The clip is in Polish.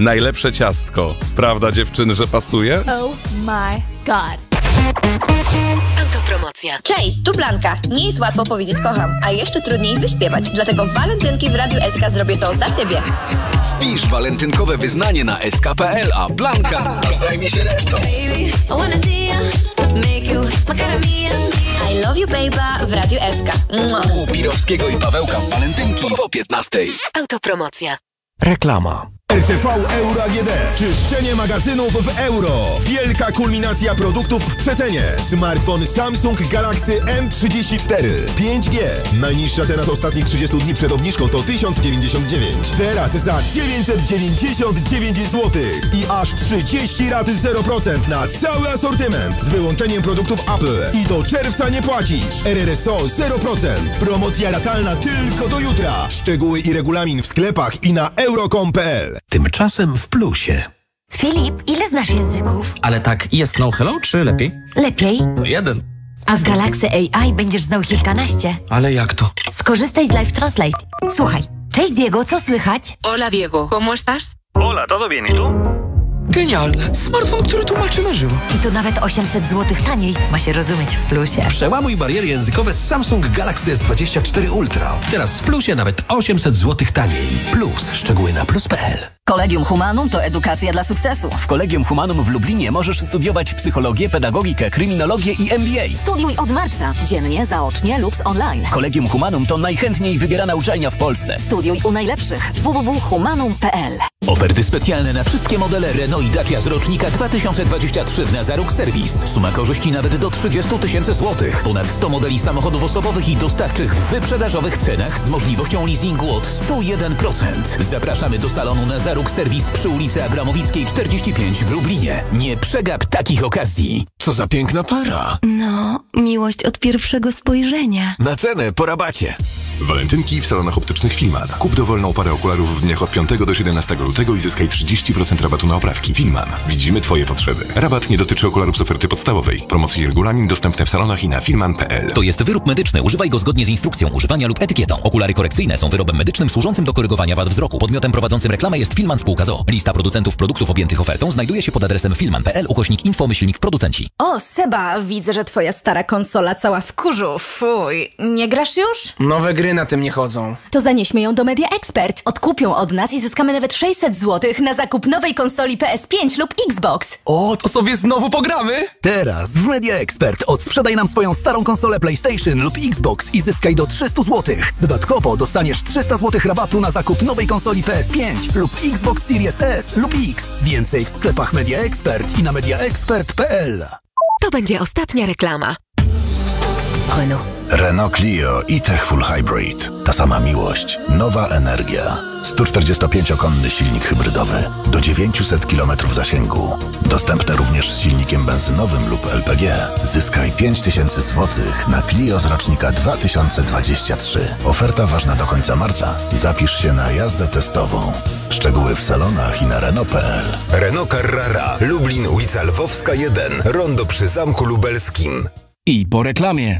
Najlepsze ciastko. Prawda dziewczyny, że pasuje? Oh my god. Autopromocja. Cześć, tu Blanka. Nie jest łatwo powiedzieć kocham, a jeszcze trudniej wyśpiewać. Dlatego walentynki w Radiu SK zrobię to za ciebie. Wpisz walentynkowe wyznanie na sk.pl, a Blanka zajmie się resztą. I love you, baby w Radiu SK. U Pirowskiego i Pawełka w walentynki po 15. Autopromocja. Reklama. RTV Euro AGD. Czyszczenie magazynów w euro. Wielka kulminacja produktów w przecenie. Smartfon Samsung Galaxy M34 5G. Najniższa teraz ostatnich 30 dni przed obniżką to 1099. Teraz za 999 zł. I aż 30 raty 0% na cały asortyment. Z wyłączeniem produktów Apple. I do czerwca nie płacisz. RRSO 0%. Promocja ratalna tylko do jutra. Szczegóły i regulamin w sklepach i na euro.com.pl Tymczasem w plusie. Filip, ile znasz języków? Ale tak, jest no hello, czy lepiej? Lepiej. To jeden. A z Galaxy AI będziesz znał kilkanaście. Ale jak to? Skorzystaj z Live Translate. Słuchaj. Cześć Diego, co słychać? Hola Diego, ¿cómo estás? Hola, ¿todo bien? ¿Y tú? Genialne. Smartfon, który tłumaczy na żywo. I to nawet 800 zł taniej. Ma się rozumieć w plusie. Przełamuj bariery językowe z Samsung Galaxy S24 Ultra. Teraz w plusie nawet 800 zł taniej. Plus, szczegóły na plus.pl. Kolegium Humanum to edukacja dla sukcesu. W Kolegium Humanum w Lublinie możesz studiować psychologię, pedagogikę, kryminologię i MBA. Studiuj od marca, dziennie, zaocznie lub z online. Kolegium Humanum to najchętniej wybierana uczelnia w Polsce. Studiuj u najlepszych. www.humanum.pl Oferty specjalne na wszystkie modele Renault i Dacia z rocznika 2023 w Nazaruk Serwis. Suma korzyści nawet do 30 tysięcy złotych. Ponad 100 modeli samochodów osobowych i dostawczych w wyprzedażowych cenach z możliwością leasingu od 101%. Zapraszamy do salonu Nazaruk Serwis przy ulicy Abramowickiej 45 w Lublinie. Nie przegap takich okazji. Co za piękna para. No, miłość od pierwszego spojrzenia. Na cenę po rabacie. Walentynki w salonach optycznych Filman. Kup dowolną parę okularów w dniach od 5 do 17 lutego i zyskaj 30% rabatu na oprawki. Filman. Widzimy Twoje potrzeby. Rabat nie dotyczy okularów z oferty podstawowej. Promocji i regulamin dostępne w salonach i na filman.pl. To jest wyrób medyczny. Używaj go zgodnie z instrukcją używania lub etykietą. Okulary korekcyjne są wyrobem medycznym służącym do korygowania wad wzroku. Podmiotem prowadzącym reklamę jest Filman Spółka ZO. Lista producentów produktów objętych ofertą znajduje się pod adresem filman.pl ukośnik info myślnik producenci. O, Seba, widzę, że twoja stara konsola cała w kurzu. Fuj. Nie grasz już? Nowe gry na tym nie chodzą. To zanieśmy ją do Media Expert. Odkupią od nas i zyskamy nawet 600 zł na zakup nowej konsoli PS5 lub Xbox. O, to sobie znowu pogramy? Teraz w Media Expert odsprzedaj nam swoją starą konsolę PlayStation lub Xbox i zyskaj do 300 zł. Dodatkowo dostaniesz 300 zł rabatu na zakup nowej konsoli PS5 lub Xbox Series S lub X. Więcej w sklepach Media Expert i na mediaexpert.pl. To będzie ostatnia reklama. Renault. Renault Clio i Tech Full Hybrid. Ta sama miłość, nowa energia. 145-konny silnik hybrydowy do 900 km zasięgu. Dostępne również z silnikiem benzynowym lub LPG. Zyskaj 5000 zł na Clio z rocznika 2023. Oferta ważna do końca marca. Zapisz się na jazdę testową. Szczegóły w salonach i na Renault.pl. Renault Carrara. Lublin, ulica Lwowska 1. Rondo przy Zamku Lubelskim. I po reklamie.